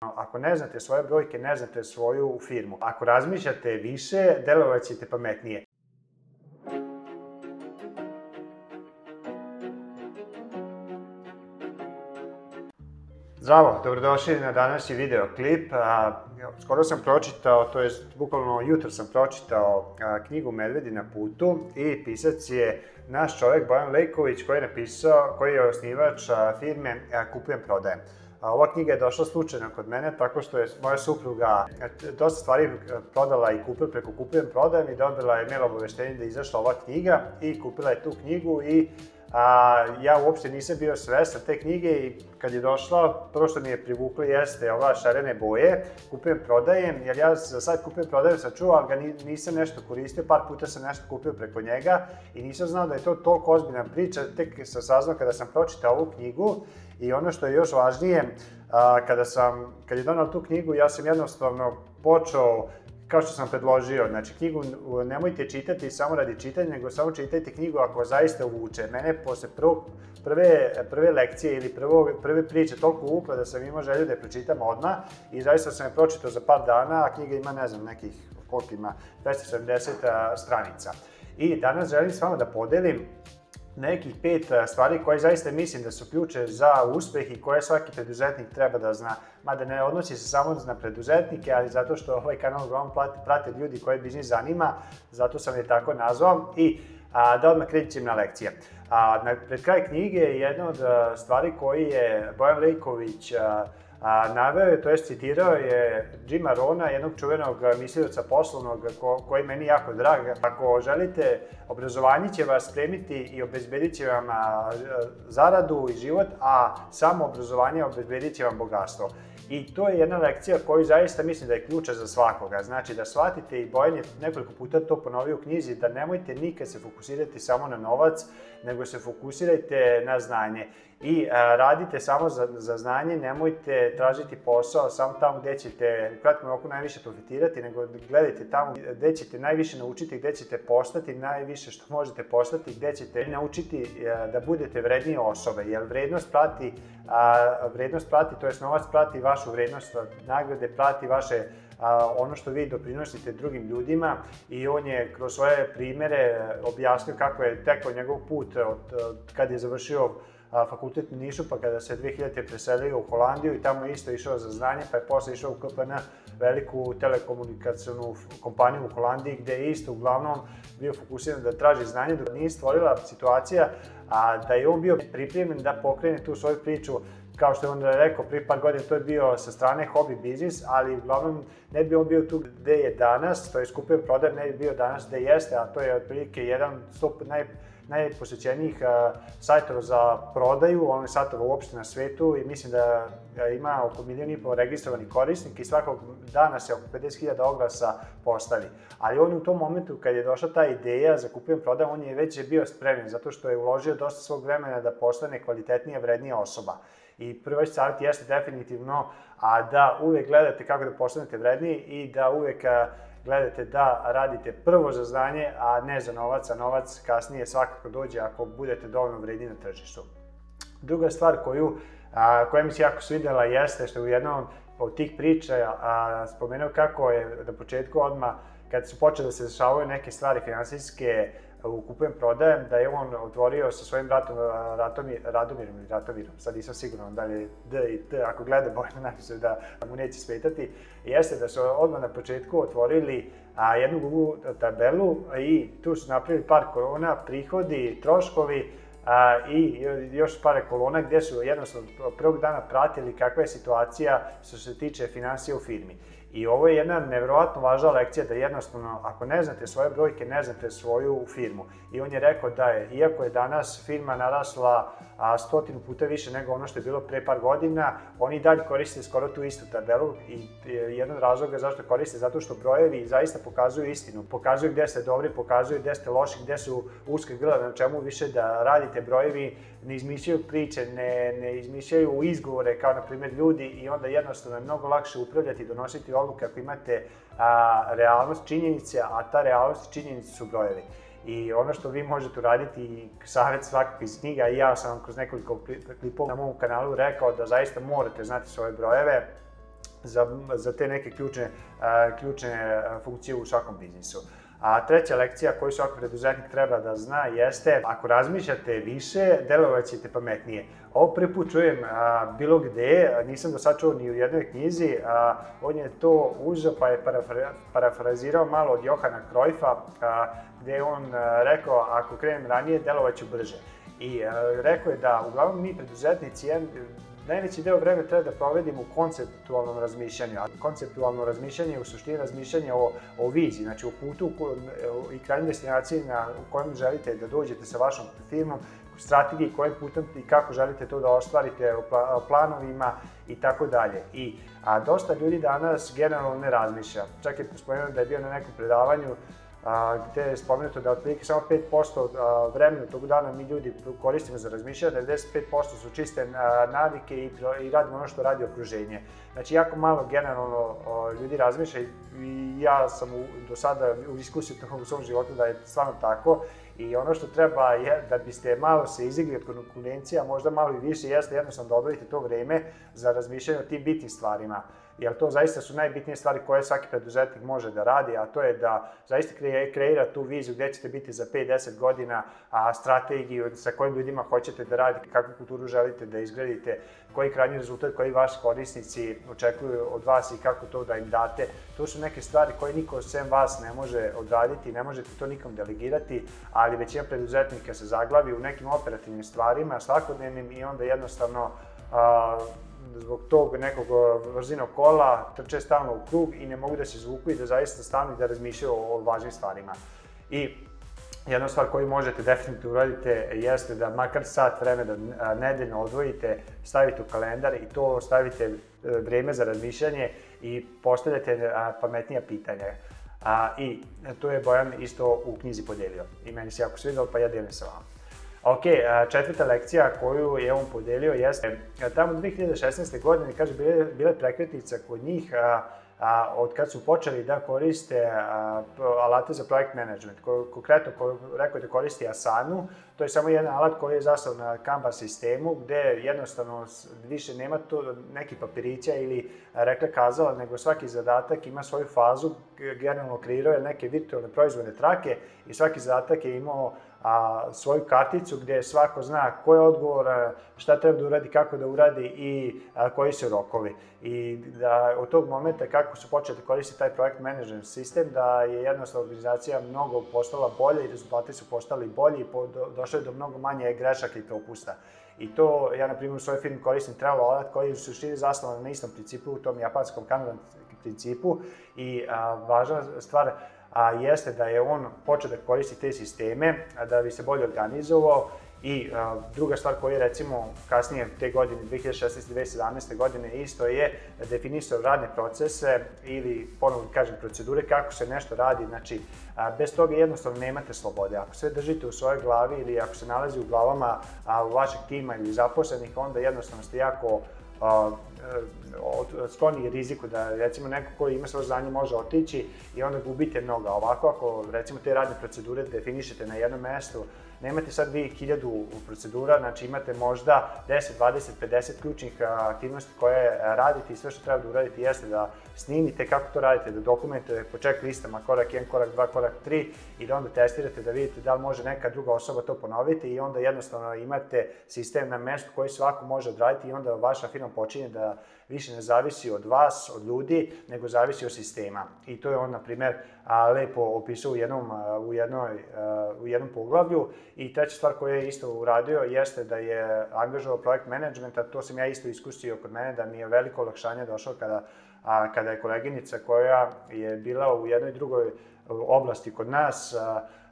Ako ne znate svoje brojke, ne znate svoju firmu. Ako razmišljate više, delovat ćete pametnije. Zdravo, dobrodošli na današnji videoklip. Skoro sam pročitao, to je bukvalno jutro sam pročitao knjigu Medvedi na putu i pisac je naš čovjek Bojan Lejković koji je napisao, koji je osnivač firme Kupujem prodajem. Ova knjiga je došla slučajno kod mene tako što je moja supruga dosta stvari prodala i kupila preko Kupujem prodajem i dobila je mail obaveštenje da je izašla ova knjiga i kupila je tu knjigu i a, ja uopšte nisam bio svestan te knjige i kad je došla, prvo što mi je privuklo jeste ova šarene boje, kupujem, prodajem, jer ja za sad kupujem, prodajem sam čuo, ali ga nisam nešto koristio, par puta sam nešto kupio preko njega i nisam znao da je to toliko ozbiljna priča, tek sam saznao kada sam pročitao ovu knjigu i ono što je još važnije, a, kada sam, kad je donao tu knjigu, ja sam jednostavno počeo kao što sam predložio, znači knjigu nemojte čitati samo radi čitanja, nego samo čitajte knjigu ako zaista uvuče. Mene posle prvo, prve, prve lekcije ili prvo, prve priče toliko uvukla da sam imao želju da je pročitam odmah i zaista sam je pročitao za par dana, a knjiga ima, ne znam, nekih, koliko ima, 270 stranica. I danas želim s vama da podelim nekih pet stvari koje zaista mislim da su ključe za uspeh i koje svaki preduzetnik treba da zna. Mada ne odnosi se samo na preduzetnike, ali zato što ovaj kanal uglavnom prate ljudi koje biznis zanima, zato sam je tako nazvao i a, da odmah krećem na lekcije. A, na, pred kraj knjige je jedna od stvari koji je Bojan Lejković a, a, naveo je, to je citirao je Jima Rona, jednog čuvenog mislioca poslovnog, ko, koji meni jako drag. Ako želite, obrazovanje će vas spremiti i obezbedit će vam a, zaradu i život, a samo obrazovanje obezbedit će vam bogatstvo. I to je jedna lekcija koju zaista mislim da je ključa za svakoga. Znači da shvatite i Bojan je nekoliko puta to ponovio u knjizi, da nemojte nikad se fokusirati samo na novac, nego se fokusirajte na znanje. I a, radite samo za, za znanje, nemojte tražiti posao samo tamo gde ćete u kratkom roku najviše profitirati, nego gledajte tamo gde ćete najviše naučiti, gde ćete postati najviše što možete postati, gde ćete naučiti a, da budete vrednije osobe, jer vrednost prati, a, vrednost prati, to je novac prati vašu vrednost, nagrade prati vaše a, ono što vi doprinosite drugim ljudima i on je kroz svoje primere objasnio kako je tekao njegov put od, od kad je završio fakultet u Nišu, pa kada se 2000. preselio u Holandiju i tamo isto išao za znanje, pa je posle išao u KPN, veliku telekomunikacijonu kompaniju u Holandiji, gde je isto uglavnom bio fokusiran da traži znanje, dok nije stvorila situacija a da je on bio pripremljen da pokrene tu svoju priču kao što je on rekao, prije par godina to je bio sa strane hobby biznis, ali uglavnom ne bi on bio tu gde je danas, to je skupio prodaj, ne bi bio danas gde jeste, a to je otprilike jedan stop naj, najposećenijih uh, sajtova za prodaju, ono sajtova uopšte na svetu i mislim da ima oko milijon i pol registrovanih korisnika i svakog dana se oko 50.000 oglasa postavi. Ali on u tom momentu kad je došla ta ideja za kupujem prodaj, on je već bio spremljen zato što je uložio dosta svog vremena da postane kvalitetnija, vrednija osoba. I prvi savjet jeste definitivno a da uvek gledate kako da postanete vredniji i da uvek gledate da radite prvo za znanje, a ne za novac, a novac kasnije svakako dođe ako budete dovoljno vredni na tržištu. Druga stvar koju, a, koja mi se jako svidela jeste što u jednom od tih priča a, spomenuo kako je na početku odmah kad su počeli da se dešavaju neke stvari finansijske kupujem prodajem, da je on otvorio sa svojim bratom Ratomir, Radomirom ili Ratomirom, sad nisam siguran da li je D i T, ako gleda Bojana napiše da mu neće smetati, jeste da su odmah na početku otvorili a, jednu Google tabelu i tu su napravili par kolona, prihodi, troškovi, a, i još par kolona gde su jednostavno prvog dana pratili kakva je situacija što se tiče financija u firmi. I ovo je jedna nevjerovatno važna lekcija da jednostavno, ako ne znate svoje brojke, ne znate svoju firmu. I on je rekao da je, iako je danas firma narasla a, stotinu puta više nego ono što je bilo pre par godina, oni dalje koriste skoro tu istu tabelu i jedan razlog je zašto koriste, zato što brojevi zaista pokazuju istinu. Pokazuju gde ste dobri, pokazuju gde ste loši, gde su uske grla, na čemu više da radite. Brojevi ne izmišljaju priče, ne, ne izmišljaju izgovore kao na primjer ljudi i onda jednostavno je mnogo lakše upravljati i donositi ako imate a, realnost činjenice, a ta realnost činjenice su brojevi. I ono što vi možete uraditi i savjet svakog iz knjiga, i ja sam vam kroz nekoliko klipova na mom kanalu rekao da zaista morate znati svoje brojeve, za, za te neke ključne, ključne funkcije u svakom biznisu. A treća lekcija koju svaki preduzetnik treba da zna jeste, ako razmišljate više, delovat ćete pametnije. Ovo prvi put čujem a, bilo gde, nisam do sad čuo ni u jednoj knjizi, a, on je to uzeo pa je parafra, parafrazirao malo od Johana Krojfa, a, gde je on a, rekao, ako krenem ranije, delovat ću brže. I a, rekao je da uglavnom mi preduzetnici najveći deo vremena treba da provedimo u konceptualnom razmišljanju. A konceptualno razmišljanje je u suštini razmišljanje o, o viziji, znači o putu i krajnjoj destinaciji na, u kojem želite da dođete sa vašom firmom, strategiji kojim putem i kako želite to da ostvarite, o planovima i tako dalje. I a dosta ljudi danas generalno ne razmišlja. Čak je spomenuo da je bio na nekom predavanju a, gde je spomenuto da otprilike samo 5% vremena tog dana mi ljudi koristimo za razmišljanje, 95% su čiste navike i, i radimo ono što radi okruženje. Znači, jako malo generalno ljudi razmišlja i ja sam u, do sada u diskusiji u svom životu da je stvarno tako I ono što treba je da biste malo se izigli od konkurencija, možda malo i više, jeste jednostavno da odvojite to vreme za razmišljanje o tim bitnim stvarima jer to zaista su najbitnije stvari koje svaki preduzetnik može da radi, a to je da zaista kreira tu viziju gde ćete biti za 5-10 godina, a strategiju sa kojim ljudima hoćete da radite, kakvu kulturu želite da izgradite, koji krajnji rezultat koji vaši korisnici očekuju od vas i kako to da im date. To su neke stvari koje niko sem vas ne može odraditi, ne možete to nikom delegirati, ali većina preduzetnika se zaglavi u nekim operativnim stvarima, svakodnevnim i onda jednostavno zbog tog nekog vrzinog kola trče stalno u krug i ne mogu da se zvuku i da zaista stanu i da razmišljaju o, o važnim stvarima. I jedna stvar koju možete definitivno uradite jeste da makar sat vremena nedeljno odvojite, stavite u kalendar i to stavite e, vreme za razmišljanje i postavljate pametnija pitanja. A, I to je Bojan isto u knjizi podelio. I meni se jako svidalo, pa ja delim sa vama. Ok, četvrta lekcija koju je on podelio jeste, tamo 2016. godine, kaže, bile, bile prekretnica kod njih, a, a, od kad su počeli da koriste a, alate za projekt management. Ko, konkretno, ko, rekao da koristi Asanu, to je samo jedan alat koji je zastao na Kanban sistemu, gde jednostavno više nema to neki papirića ili rekla kazala, nego svaki zadatak ima svoju fazu, generalno kreirao je neke virtualne proizvodne trake i svaki zadatak je imao a, svoju karticu gde svako zna ko je odgovor, šta treba da uradi, kako da uradi i a, koji su rokovi. I da od tog momenta kako su počeli da koristiti taj projekt management sistem, da je jednostavno organizacija mnogo postala bolja i rezultati su postali bolji i po, do, došlo do mnogo manje grešaka i propusta. I to, ja na primjer u svojoj firmi koristim Trello alat koji u suštini zasnovan na istom principu, u tom japanskom Kanban principu i a, važna stvar a jeste da je on počeo da koristi te sisteme da bi se bolje organizovao i a, druga stvar koja je recimo kasnije te godine 2016. 2017. godine isto je definisao radne procese ili ponovno da kažem procedure kako se nešto radi, znači a, bez toga jednostavno nemate slobode. Ako sve držite u svojoj glavi ili ako se nalazi u glavama a, vašeg tima ili zaposlenih, onda jednostavno ste jako a, skloni riziku da recimo neko ko ima svoje znanje može otići i onda gubite mnogo. Ovako ako recimo te radne procedure definišete na jednom mestu, nemate sad vi hiljadu procedura, znači imate možda 10, 20, 50 ključnih aktivnosti koje radite i sve što treba da uradite jeste da snimite kako to radite, da dokumentujete po checklistama korak 1, korak 2, korak 3 i da onda testirate da vidite da li može neka druga osoba to ponoviti i onda jednostavno imate sistem na mestu koji svako može odraditi i onda vaša firma počinje da više ne zavisi od vas, od ljudi, nego zavisi od sistema. I to je on, na primer, lepo opisao u jednom, u, jednoj, u jednom poglavlju. I treća stvar koju je isto uradio jeste da je angažovao projekt menadžmenta, to sam ja isto iskusio kod mene, da mi je veliko olakšanje došlo kada, kada je koleginica koja je bila u jednoj drugoj oblasti kod nas,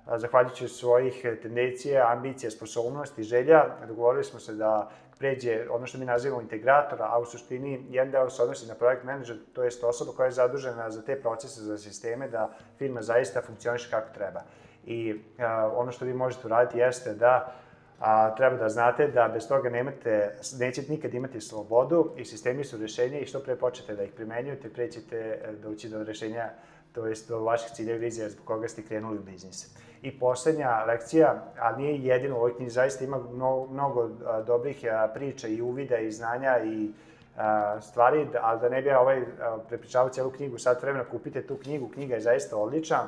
zahvaljujući svojih tendencija, ambicija, sposobnosti, želja, dogovorili smo se da pređe ono što mi nazivamo integratora, a u suštini jedan deo se odnosi na projekt manager, to je osoba koja je zadužena za te procese, za sisteme, da firma zaista funkcioniše kako treba. I a, ono što vi možete uraditi jeste da a, treba da znate da bez toga nemate, nećete nikad imati slobodu i sistemi su rešenja i što pre počnete da ih primenjujete, pre ćete e, doći do rešenja, to jest vaših ciljeva vizija zbog koga ste krenuli u biznis. I poslednja lekcija, a nije jedino u ovoj knjizi, zaista ima mnogo, mnogo dobrih priča i uvida i znanja i stvari, ali da ne bi ovaj prepričavao cijelu knjigu, sad vremena kupite tu knjigu, knjiga je zaista odlična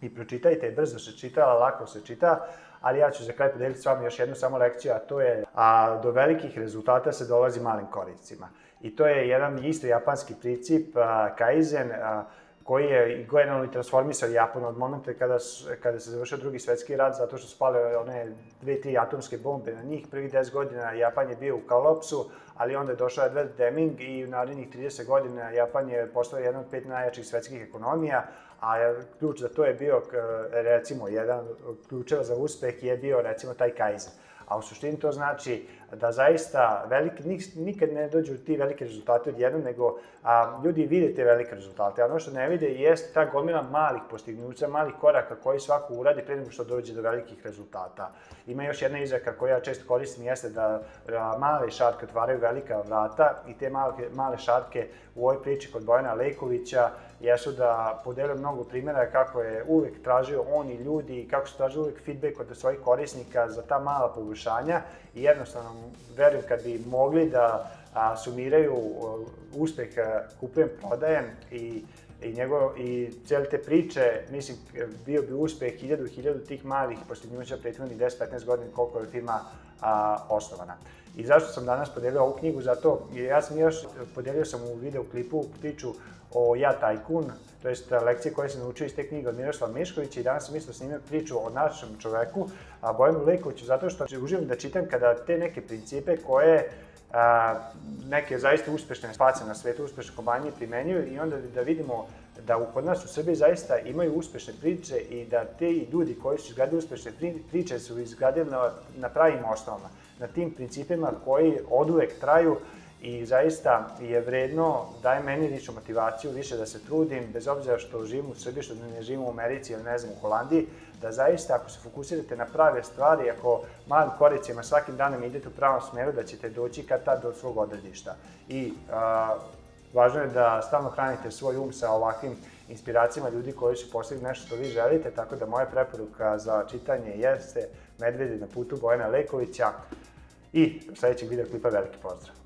i pročitajte, brzo se čita, lako se čita, ali ja ću za kraj podeliti s vama još jednu samo lekciju, a to je a, do velikih rezultata se dolazi malim koricima. I to je jedan isto japanski princip, a, Kaizen, a, koji je generalno i transformisao Japan od momenta kada, kada se završio drugi svetski rat, zato što spale one dve, tri atomske bombe na njih. Prvih 10 godina Japan je bio u kolapsu, ali onda je došao Edward Deming i u narednih 30 godina Japan je postao jedan od pet najjačih svetskih ekonomija, a ključ za to je bio, recimo, jedan od ključeva za uspeh je bio, recimo, taj Kaizen. A u suštini to znači da zaista veliki, nikad ne dođu ti veliki rezultati odjednom, nego a, ljudi vide te velike rezultate. A ono što ne vide jeste ta gomila malih postignuća, malih koraka koji svako uradi pre nego što dođe do velikih rezultata. Ima još jedna izreka koja ja često koristim, jeste da a, male šarke otvaraju velika vrata i te male, male šarke u ovoj priči kod Bojana Lejkovića jesu da podelio mnogo primjera kako je uvek tražio on i ljudi i kako su tražili uvek feedback od svojih korisnika za ta mala poboljšanja i jednostavno verujem kad bi mogli da a, sumiraju uspeh kupujem, prodajem i i njegov, i cijele te priče, mislim, bio bi uspeh hiljadu, hiljadu tih malih postignuća prethodnih 10-15 godina koliko je firma a, osnovana. I zašto sam danas podelio ovu knjigu? Zato, jer ja sam još podelio sam u video klipu priču o Ja Tajkun, to jest lekcije koje sam naučio iz te knjige od Miroslava Miškovića i danas sam isto snimio priču o našem čoveku, a Bojanu Lejkoviću, zato što uživam da čitam kada te neke principe koje a, neke zaista uspešne space na svetu, uspešne kompanije primenjuju i onda da vidimo da u, kod nas u Srbiji zaista imaju uspešne priče i da te ljudi koji su izgradili uspešne priče su izgradili na, na pravim osnovama, na tim principima koji od uvek traju i zaista je vredno, daje meni ličnu motivaciju više da se trudim, bez obzira što živim u Srbiji, što ne živim u Americi ili ne znam u Holandiji, da zaista ako se fokusirate na prave stvari, ako malim koricima svakim danom idete u pravom smeru, da ćete doći kad tad do svog odredišta. I a, važno je da stalno hranite svoj um sa ovakvim inspiracijama ljudi koji su postigli nešto što vi želite, tako da moja preporuka za čitanje jeste Medvedi na putu Bojana Lekovića i sledećeg video klipa veliki pozdrav!